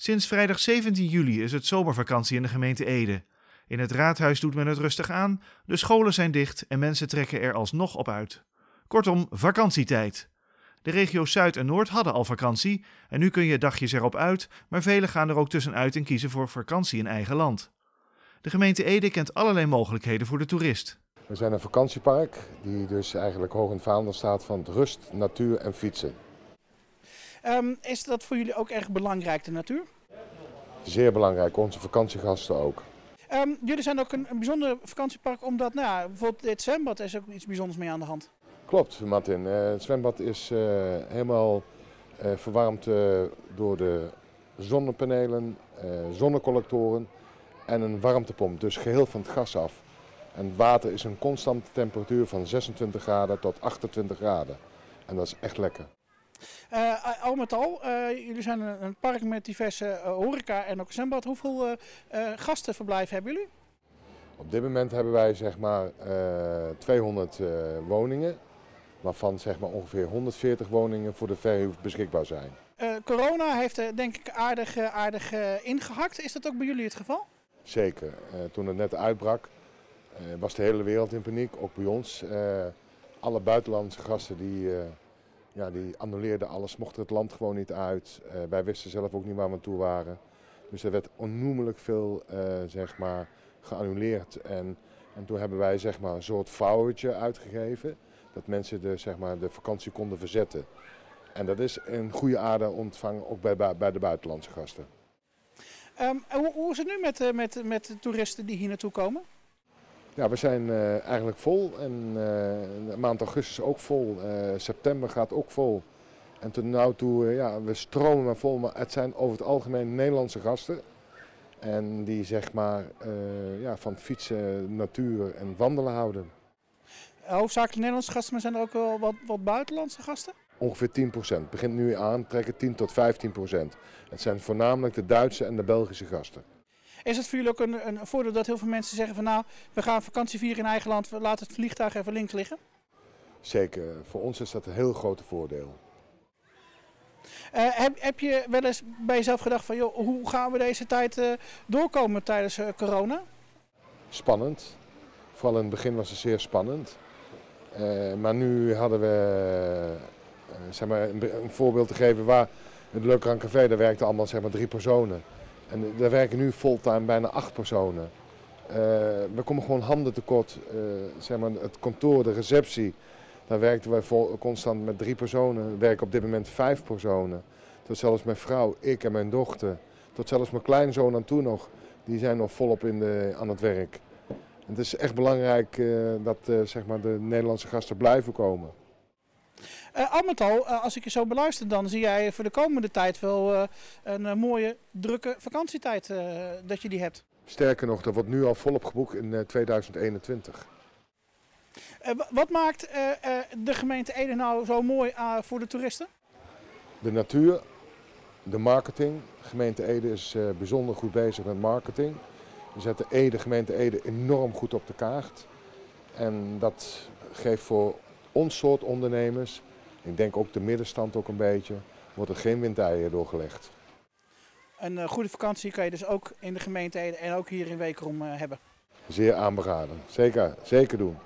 Sinds vrijdag 17 juli is het zomervakantie in de gemeente Ede. In het raadhuis doet men het rustig aan, de scholen zijn dicht en mensen trekken er alsnog op uit. Kortom, vakantietijd. De regio's Zuid en Noord hadden al vakantie en nu kun je dagjes erop uit, maar velen gaan er ook tussenuit en kiezen voor vakantie in eigen land. De gemeente Ede kent allerlei mogelijkheden voor de toerist. We zijn een vakantiepark die dus eigenlijk hoog in het vaandel staat van rust, natuur en fietsen. Um, is dat voor jullie ook erg belangrijk, de natuur? Zeer belangrijk, onze vakantiegasten ook. Um, jullie zijn ook een, een, bijzonder vakantiepark omdat nou ja, bijvoorbeeld dit zwembad is ook iets bijzonders mee aan de hand. Klopt, Martin. Uh, het zwembad is uh, helemaal uh, verwarmd door de zonnepanelen, zonnecollectoren en een warmtepomp. Dus geheel van het gas af. En het water is een constante temperatuur van 26 graden tot 28 graden. En dat is echt lekker. Uh, al met al, uh, jullie zijn een, een, park met diverse uh, horeca en ook een zwembad. Hoeveel gastenverblijven hebben jullie? Op dit moment hebben wij zeg maar 200 woningen, waarvan zeg maar ongeveer 140 woningen voor de verhuur beschikbaar zijn. corona heeft er denk ik aardig, aardig ingehakt. Is dat ook bij jullie het geval? Zeker. toen het net uitbrak was de hele wereld in paniek, ook bij ons. alle buitenlandse gasten die ja, die annuleerden alles, mochten het land gewoon niet uit. Uh, wij wisten zelf ook niet waar we toe waren. Dus er werd onnoemelijk veel uh, zeg maar, geannuleerd. En, en toen hebben wij zeg maar, een soort vouwtje uitgegeven. Dat mensen de, zeg maar, de vakantie konden verzetten. En dat is een goede aarde ontvangen, ook bij, bij de buitenlandse gasten. Um, hoe, hoe, is het nu met, met, met de toeristen die hier naartoe komen? Ja, we zijn uh, eigenlijk vol en uh, de maand augustus ook vol. Uh, september gaat ook vol. En tot nu toe, ja, we stromen maar vol, maar het zijn over het algemeen Nederlandse gasten. En die zeg maar ja, van fietsen, natuur en wandelen houden. Hoofdzakelijk Nederlandse gasten, maar zijn er ook wel wat, wat buitenlandse gasten? Ongeveer 10% Het begint nu aan trekken 10 tot 15% Het zijn voornamelijk de Duitse en de Belgische gasten. Is het voor jullie ook een, een voordeel dat heel veel mensen zeggen van nou, we gaan vakantie vieren in eigen land, we laten het vliegtuig even links liggen? Zeker, voor ons is dat een heel groot voordeel. Uh, heb, heb, je wel eens bij jezelf gedacht van joh, hoe gaan we deze tijd uh, doorkomen tijdens uh, corona? Spannend. Vooral in het begin was het zeer spannend. maar nu hadden we, zeg maar, een, een, voorbeeld te geven waar het Leuke Café, daar werkten allemaal zeg maar, drie personen. En daar werken nu fulltime bijna acht personen. Uh, we komen gewoon handen tekort. Uh, zeg maar, het kantoor, de receptie, daar werkten wij constant met drie personen. We werken op dit moment vijf personen. Tot zelfs mijn vrouw, ik en mijn dochter. Tot zelfs mijn kleinzoon aan toe nog. Die zijn nog volop in de, aan het werk. Het is echt belangrijk uh, dat zeg maar de Nederlandse gasten blijven komen. Uh, al met al, uh, als ik je zo beluister, dan zie jij voor de komende tijd wel uh, een mooie, drukke vakantietijd dat je die hebt. Sterker nog, dat wordt nu al volop geboekt in 2021. wat maakt de gemeente Ede nou zo mooi voor de toeristen? De natuur, de marketing. De gemeente Ede is bijzonder goed bezig met marketing. We zetten Ede, gemeente Ede enorm goed op de kaart. En dat geeft voor ons soort ondernemers ik denk ook de middenstand ook een beetje, wordt er geen windeieren doorgelegd. Een uh, goede vakantie kan je dus ook in de gemeente en ook hier in Wekerom uh, hebben. Zeer aanberaden. Zeker, zeker doen.